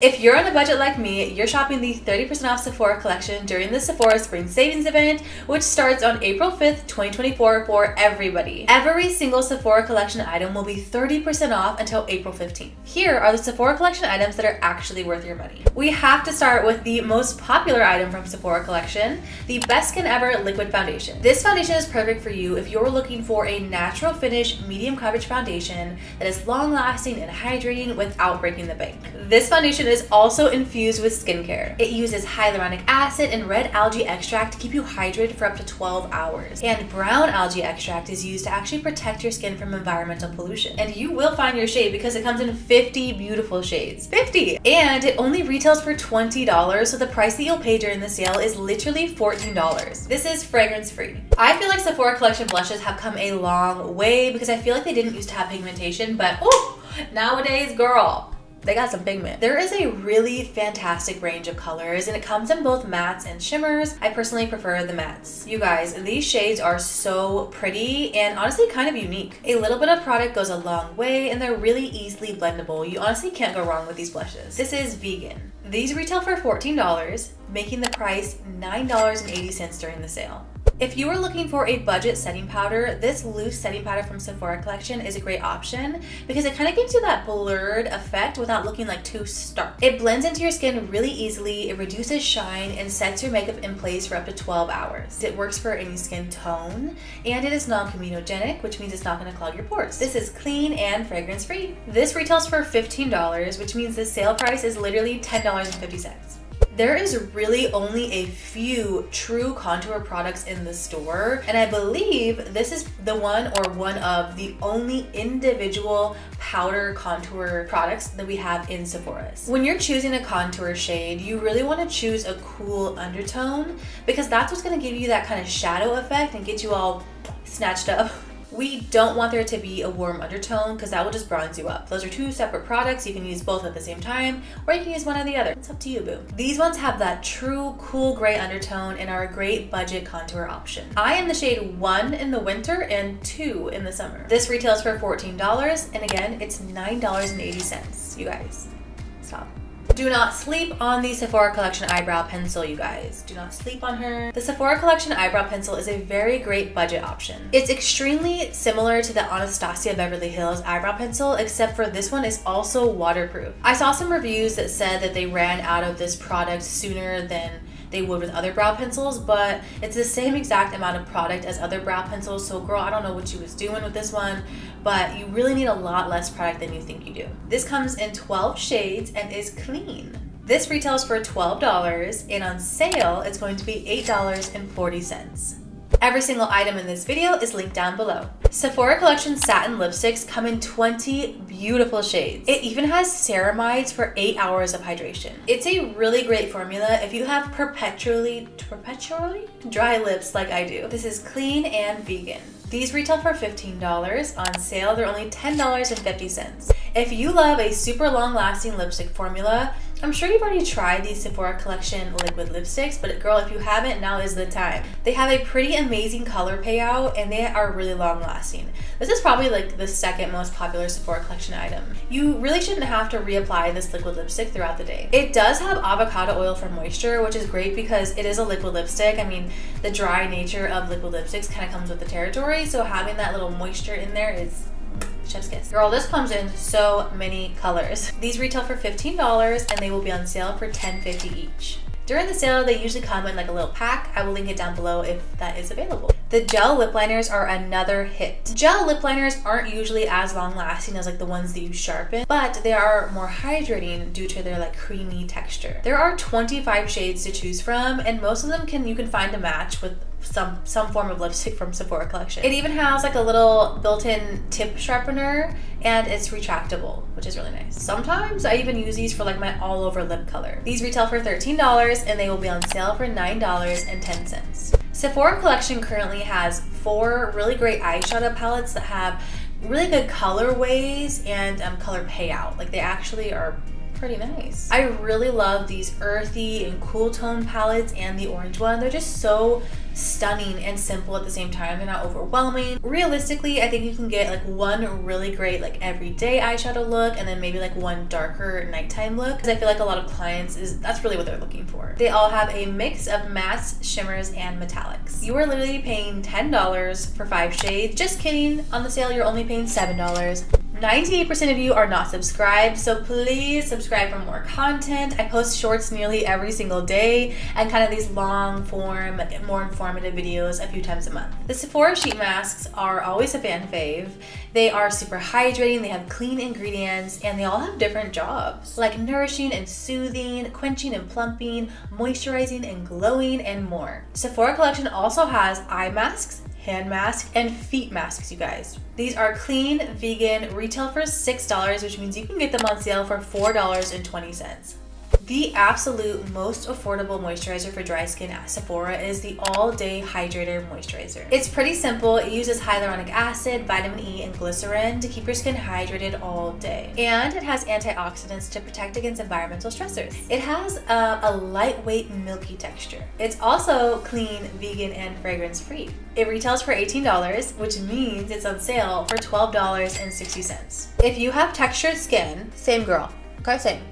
If you're on a budget like me, you're shopping the 30% off Sephora collection during the Sephora Spring Savings event, which starts on April 5th, 2024 for everybody. Every single Sephora collection item will be 30% off until April 15th. Here are the Sephora collection items that are actually worth your money. We have to start with the most popular item from Sephora collection, the Best Skin Ever Liquid Foundation. This foundation is perfect for you if you're looking for a natural finish, medium coverage foundation that is long lasting and hydrating without breaking the bank. This foundation is also infused with skincare. It uses hyaluronic acid and red algae extract to keep you hydrated for up to 12 hours. And brown algae extract is used to actually protect your skin from environmental pollution. And you will find your shade because it comes in 50 beautiful shades. 50! And it only retails for $20, so the price that you'll pay during the sale is literally $14. This is fragrance free. I feel like Sephora Collection blushes have come a long way because I feel like they didn't used to have pigmentation, but oh, nowadays, girl, they got some pigment. There is a really fantastic range of colors and it comes in both mattes and shimmers. I personally prefer the mattes. You guys, these shades are so pretty and honestly kind of unique. A little bit of product goes a long way and they're really easily blendable. You honestly can't go wrong with these blushes. This is vegan. These retail for $14, making the price $9.80 during the sale. If you are looking for a budget setting powder, this loose setting powder from Sephora collection is a great option because it kind of gives you that blurred effect without looking like too stark. It blends into your skin really easily, it reduces shine, and sets your makeup in place for up to 12 hours. It works for any skin tone, and it is non-comedogenic, which means it's not going to clog your pores. This is clean and fragrance free. This retails for $15, which means the sale price is literally $10.50 there is really only a few true contour products in the store and I believe this is the one or one of the only individual powder contour products that we have in Sephora's. When you're choosing a contour shade, you really want to choose a cool undertone because that's what's going to give you that kind of shadow effect and get you all snatched up we don't want there to be a warm undertone because that will just bronze you up. Those are two separate products. You can use both at the same time or you can use one or the other. It's up to you, boo. These ones have that true cool gray undertone and are a great budget contour option. I am the shade 1 in the winter and 2 in the summer. This retails for $14 and again, it's $9.80. You guys, stop. Do not sleep on the Sephora Collection Eyebrow Pencil, you guys. Do not sleep on her. The Sephora Collection Eyebrow Pencil is a very great budget option. It's extremely similar to the Anastasia Beverly Hills Eyebrow Pencil, except for this one is also waterproof. I saw some reviews that said that they ran out of this product sooner than they would with other brow pencils, but it's the same exact amount of product as other brow pencils. So girl, I don't know what she was doing with this one, but you really need a lot less product than you think you do. This comes in 12 shades and is clean. This retails for $12 and on sale, it's going to be $8.40. Every single item in this video is linked down below. Sephora Collection satin lipsticks come in 20 beautiful shades. It even has ceramides for 8 hours of hydration. It's a really great formula if you have perpetually, perpetually dry lips like I do. This is clean and vegan. These retail for $15. On sale, they're only $10.50. If you love a super long lasting lipstick formula, I'm sure you've already tried these Sephora Collection liquid lipsticks, but girl, if you haven't, now is the time. They have a pretty amazing color payout and they are really long lasting. This is probably like the second most popular Sephora Collection item. You really shouldn't have to reapply this liquid lipstick throughout the day. It does have avocado oil for moisture, which is great because it is a liquid lipstick. I mean, the dry nature of liquid lipsticks kind of comes with the territory, so having that little moisture in there is chef's kiss. Girl, this comes in so many colors. These retail for $15 and they will be on sale for $10.50 each. During the sale, they usually come in like a little pack. I will link it down below if that is available. The gel lip liners are another hit. Gel lip liners aren't usually as long lasting as like the ones that you sharpen, but they are more hydrating due to their like creamy texture. There are 25 shades to choose from and most of them can you can find a match with some some form of lipstick from Sephora collection. It even has like a little built-in tip sharpener and it's retractable, which is really nice. Sometimes I even use these for like my all over lip color. These retail for $13 and they will be on sale for $9.10. Sephora collection currently has four really great eyeshadow palettes that have really good colorways and um, color payout. Like they actually are pretty nice. I really love these earthy and cool tone palettes and the orange one. They're just so stunning and simple at the same time. They're not overwhelming. Realistically, I think you can get like one really great like everyday eyeshadow look and then maybe like one darker nighttime look because I feel like a lot of clients is that's really what they're looking for. They all have a mix of mattes, shimmers, and metallics. You are literally paying $10 for five shades. Just kidding. On the sale, you're only paying $7. 98% of you are not subscribed, so please subscribe for more content. I post shorts nearly every single day and kind of these long form, more informative videos a few times a month. The Sephora sheet masks are always a fan fave. They are super hydrating, they have clean ingredients, and they all have different jobs like nourishing and soothing, quenching and plumping, moisturizing and glowing, and more. Sephora Collection also has eye masks, hand mask, and feet masks, you guys. These are clean, vegan, retail for $6, which means you can get them on sale for $4.20. The absolute most affordable moisturizer for dry skin at Sephora is the All Day Hydrator Moisturizer. It's pretty simple. It uses hyaluronic acid, vitamin E, and glycerin to keep your skin hydrated all day. And it has antioxidants to protect against environmental stressors. It has a, a lightweight, milky texture. It's also clean, vegan, and fragrance free. It retails for $18, which means it's on sale for $12.60. If you have textured skin, same girl, okay, same.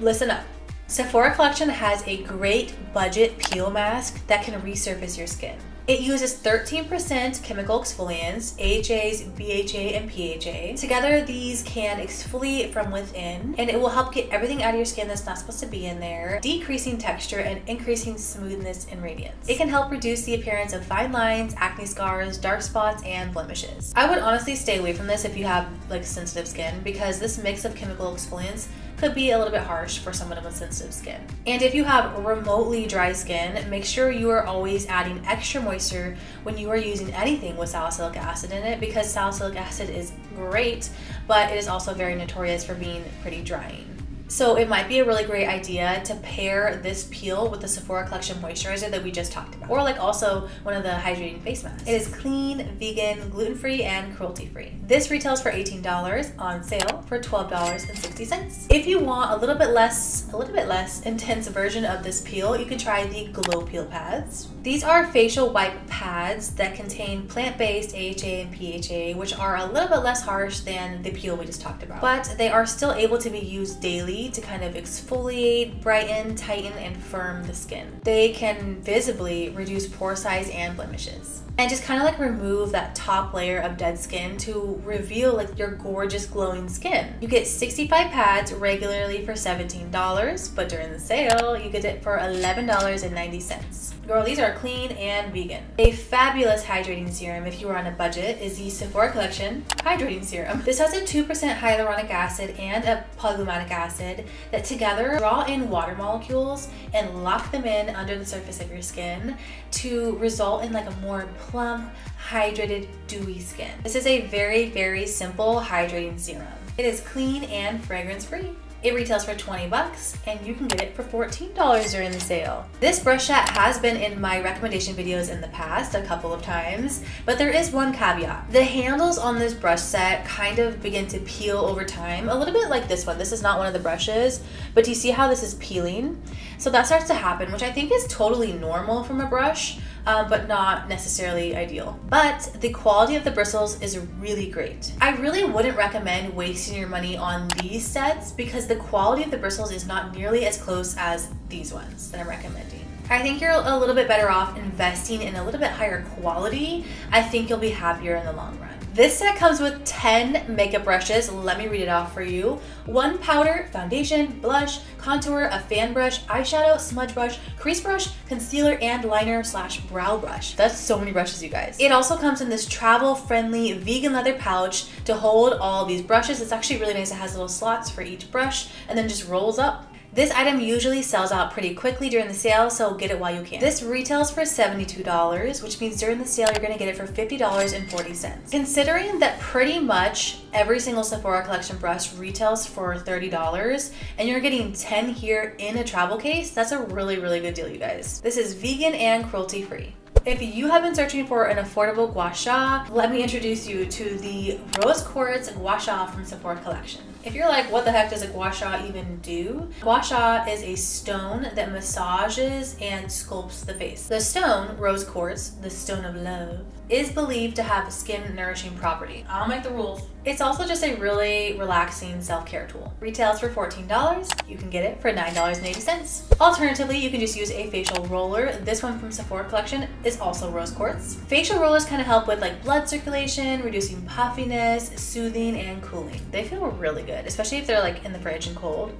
Listen up. Sephora Collection has a great budget peel mask that can resurface your skin. It uses 13% chemical exfoliants, AHAs, BHA, and PHA. Together, these can exfoliate from within, and it will help get everything out of your skin that's not supposed to be in there, decreasing texture and increasing smoothness and radiance. It can help reduce the appearance of fine lines, acne scars, dark spots, and blemishes. I would honestly stay away from this if you have like sensitive skin because this mix of chemical exfoliants could be a little bit harsh for someone with sensitive skin. And if you have remotely dry skin, make sure you are always adding extra moisture when you are using anything with salicylic acid in it because salicylic acid is great, but it is also very notorious for being pretty drying. So it might be a really great idea to pair this peel with the Sephora Collection moisturizer that we just talked about. Or like also one of the hydrating face masks. It is clean, vegan, gluten-free, and cruelty-free. This retails for $18 on sale for $12.60. If you want a little bit less, a little bit less intense version of this peel, you can try the Glow Peel Pads. These are facial wipe pads that contain plant-based AHA and PHA, which are a little bit less harsh than the peel we just talked about. But they are still able to be used daily to kind of exfoliate, brighten, tighten, and firm the skin. They can visibly reduce pore size and blemishes and just kind of like remove that top layer of dead skin to reveal like your gorgeous glowing skin. You get 65 pads regularly for $17, but during the sale, you get it for $11.90. Girl, these are clean and vegan. A fabulous hydrating serum if you are on a budget is the Sephora Collection Hydrating Serum. This has a 2% hyaluronic acid and a polyglutamate acid that together draw in water molecules and lock them in under the surface of your skin to result in like a more plump, hydrated, dewy skin. This is a very, very simple hydrating serum. It is clean and fragrance free. It retails for 20 bucks and you can get it for $14 during the sale. This brush set has been in my recommendation videos in the past a couple of times, but there is one caveat. The handles on this brush set kind of begin to peel over time, a little bit like this one. This is not one of the brushes, but do you see how this is peeling? So that starts to happen, which I think is totally normal from a brush um, but not necessarily ideal. But the quality of the bristles is really great. I really wouldn't recommend wasting your money on these sets because the quality of the bristles is not nearly as close as these ones that I'm recommending. I think you're a little bit better off investing in a little bit higher quality. I think you'll be happier in the long run. This set comes with 10 makeup brushes. Let me read it off for you. One powder, foundation, blush, contour, a fan brush, eyeshadow, smudge brush, crease brush, concealer, and liner slash brow brush. That's so many brushes, you guys. It also comes in this travel-friendly vegan leather pouch to hold all these brushes. It's actually really nice. It has little slots for each brush and then just rolls up this item usually sells out pretty quickly during the sale, so get it while you can. This retails for $72, which means during the sale you're gonna get it for $50.40. Considering that pretty much every single Sephora collection brush retails for $30 and you're getting 10 here in a travel case, that's a really, really good deal, you guys. This is vegan and cruelty free. If you have been searching for an affordable gua sha, let me introduce you to the Rose Quartz Gua Sha from Sephora Collection. If you're like, what the heck does a gua sha even do? Gua sha is a stone that massages and sculpts the face. The stone, rose quartz, the stone of love, is believed to have skin nourishing property. I'll make the rules. It's also just a really relaxing self-care tool. Retails for $14. You can get it for $9.80. Alternatively, you can just use a facial roller. This one from Sephora collection is also rose quartz. Facial rollers kind of help with like blood circulation, reducing puffiness, soothing, and cooling. They feel really good, especially if they're like in the fridge and cold.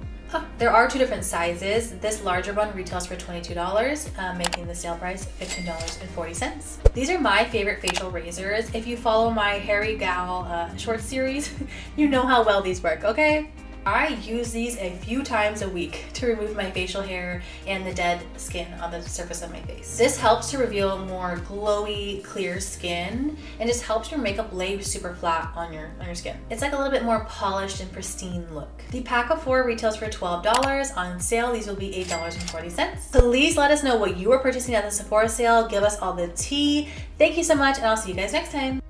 There are two different sizes. This larger one retails for $22, uh, making the sale price $15.40. These are my favorite facial razors. If you follow my Hairy Gal uh, short series, you know how well these work, okay? I use these a few times a week to remove my facial hair and the dead skin on the surface of my face. This helps to reveal more glowy, clear skin and just helps your makeup lay super flat on your, on your skin. It's like a little bit more polished and pristine look. The pack of four retails for $12. On sale, these will be $8.40. Please let us know what you are purchasing at the Sephora sale. Give us all the tea. Thank you so much and I'll see you guys next time.